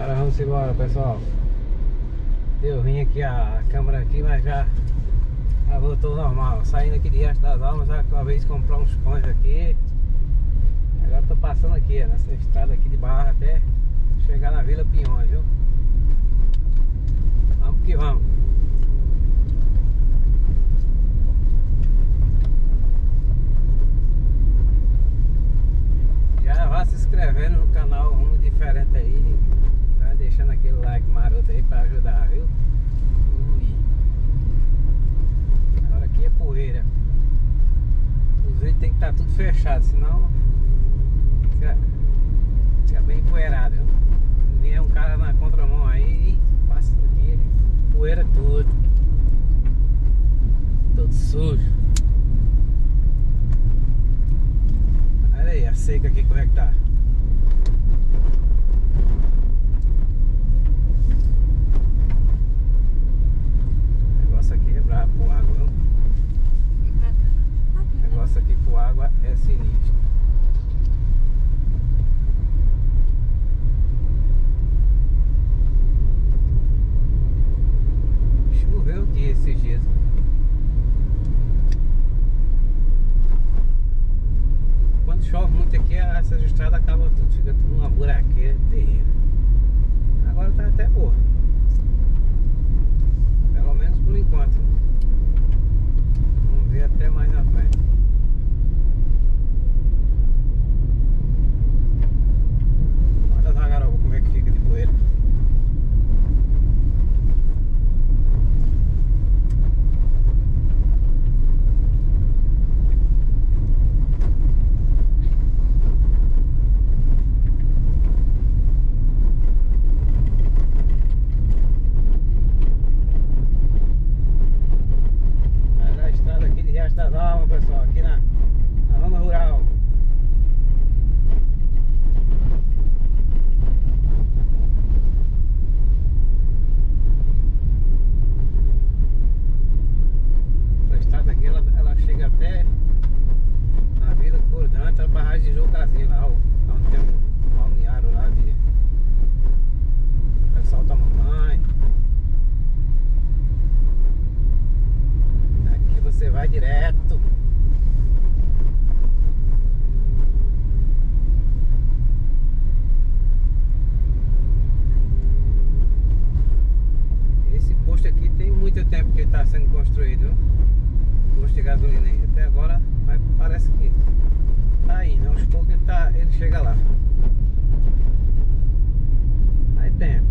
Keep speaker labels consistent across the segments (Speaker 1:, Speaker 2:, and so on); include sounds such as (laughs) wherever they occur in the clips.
Speaker 1: Agora vamos embora, pessoal. Deu ruim aqui a câmera aqui, mas já, já voltou normal. Saindo aqui de Riacho das Almas, já acabei de comprar uns pães aqui. Agora tô passando aqui, nessa estrada aqui de barra até chegar na Vila Pinhões, viu? Vamos que vamos. Já vá se inscrevendo no canal Rumo Diferente aí. Deixando aquele like maroto aí pra ajudar, viu? Ui. Agora aqui é poeira. Os tem que estar tudo fechado, senão fica, fica bem empoeirado, viu? Vem um cara na contramão aí e passa aqui, poeira tudo. Todo sujo. Olha aí a seca aqui como é que tá. O negócio aqui é brabo pro água, viu? O negócio aqui pro água é sinistro. Choveu aqui esses dias. Quando chove muito aqui, essas estradas acabam tudo, fica tudo uma buraqueira terrível. Agora tá até boa. Pelo menos por enquanto. Vamos ver até mais na frente. Olha a garoba como é que fica de poeira. Olha a estrada aqui de Riacho das Almas, pessoal, aqui na, na zona rural. Essa estrada aqui, ela, ela chega até na Vila Cordante, a barragem de Jucazinho lá, ó, onde tem um balneário lá de... O pessoal toma banho. Aqui você vai direto. Esse posto aqui tem muito tempo que está sendo construído, viu? Posto de gasolina. Até agora mas parece que tá indo. Aos poucos ele, tá, ele chega lá. Aí tem.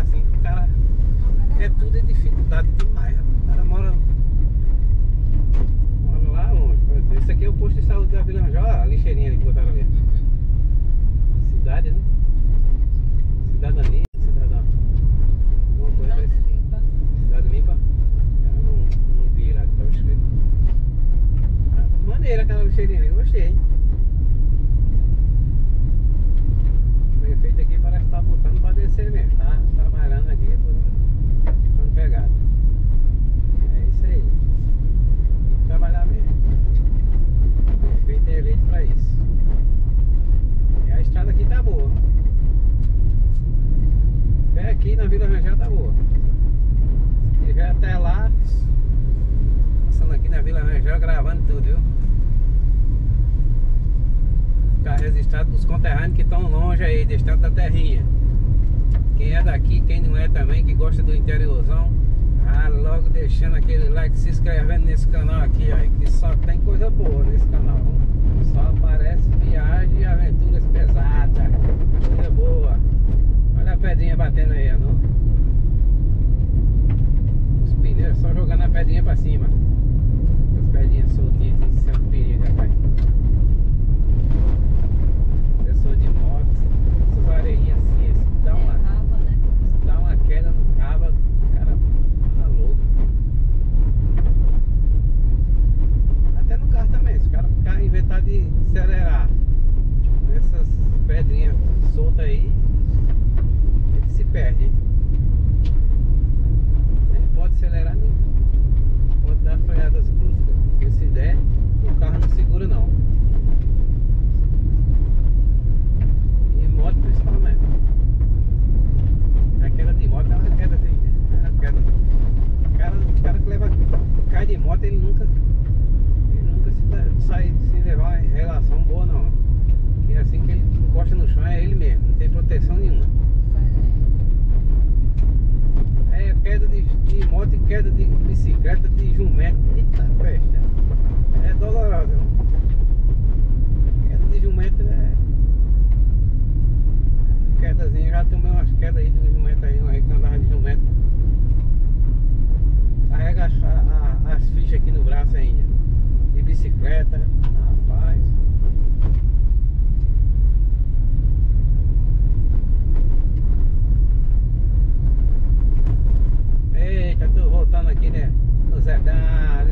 Speaker 1: assim o cara. É tudo é dificuldade demais, rapaz. loja aí, do estado da terrinha. Quem é daqui, quem não é também, que gosta do interiorzão, ah, logo deixando aquele like, se inscrevendo nesse canal aqui, aí que só tem coisa boa nesse canal. Só aparece viagem e aventuras pesadas, coisa boa. Olha a pedrinha batendo aí, não Os pneus só jogando a pedrinha pra cima. As pedrinhas soltas. ele nunca, ele nunca se, sai, se levar em relação boa não. E assim que ele encosta no chão é ele mesmo, não tem proteção nenhuma. Zedar,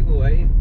Speaker 1: Segway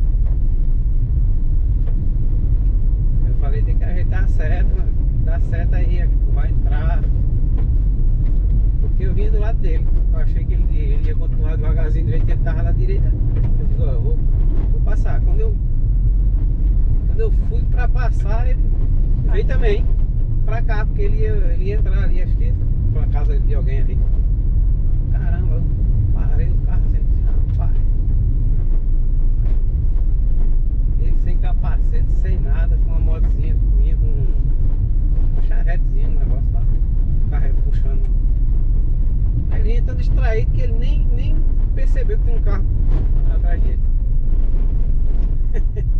Speaker 1: que ele nem, nem percebeu que tem um carro atrás dele. (laughs)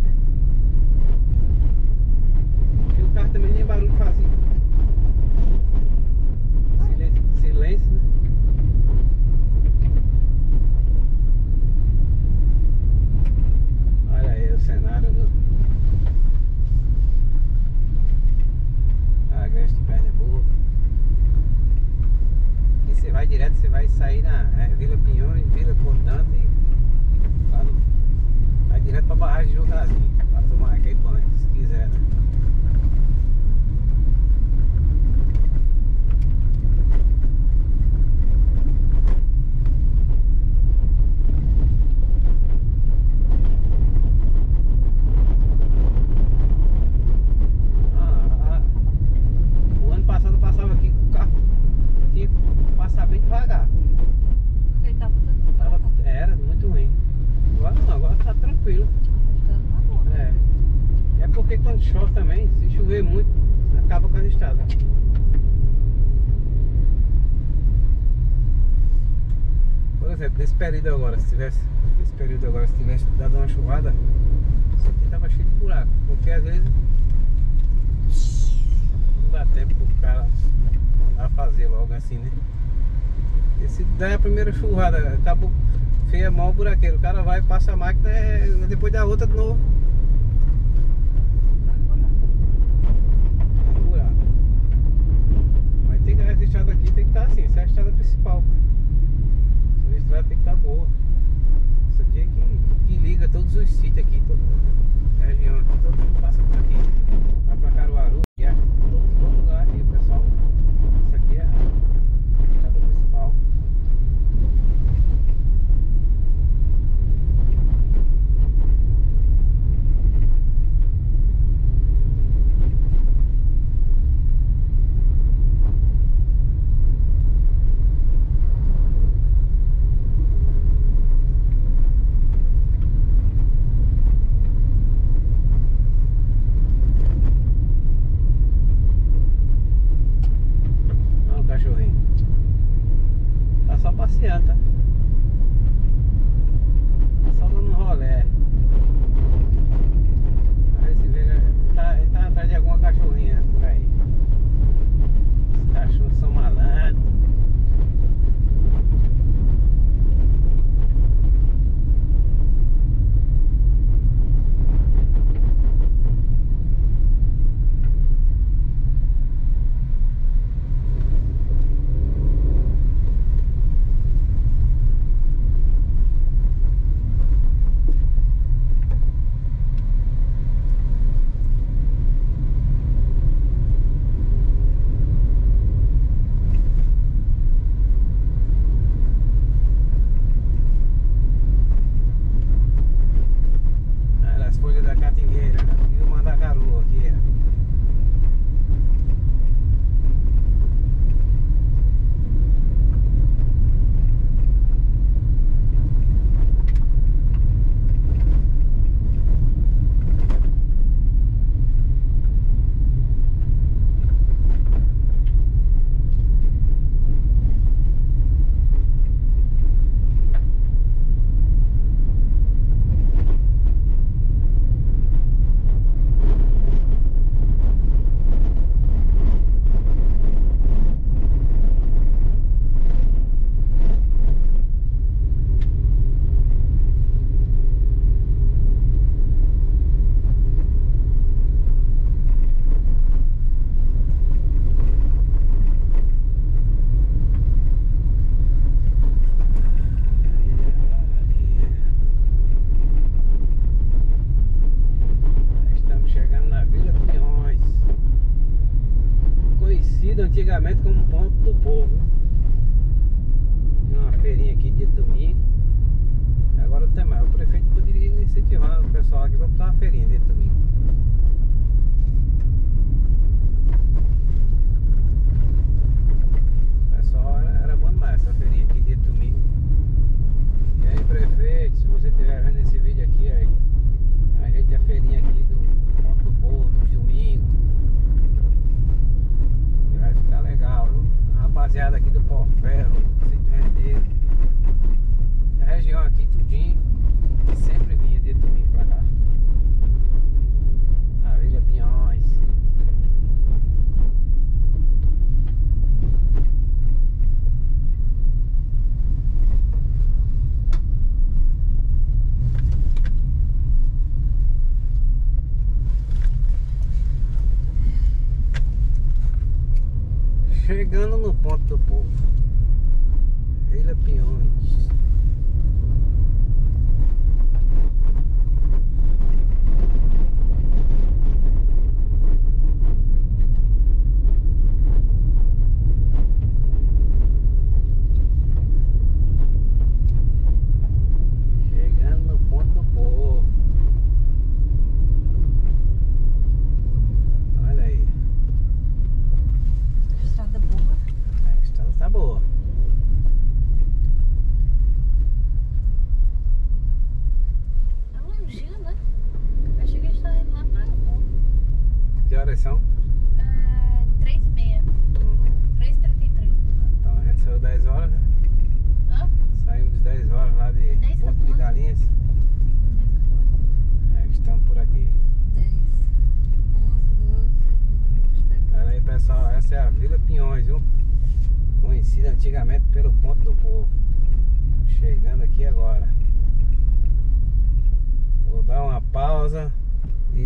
Speaker 1: Esse período agora, se tivesse dado uma chuvada, isso aqui tava cheio de buraco. Porque às vezes não dá tempo pro cara mandar fazer logo assim, né? E se der a primeira chuvada acabou feia, mal buraqueiro. O cara vai, passa a máquina, é, depois da outra de novo.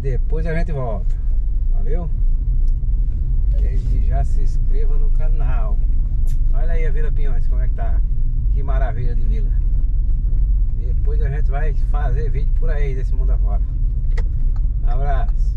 Speaker 1: depois a gente volta. Valeu? Desde já se inscreva no canal. Olha aí a Vila Pinhões, como é que tá. Que maravilha de vila. Depois a gente vai fazer vídeo por aí desse mundo afora. Abraço.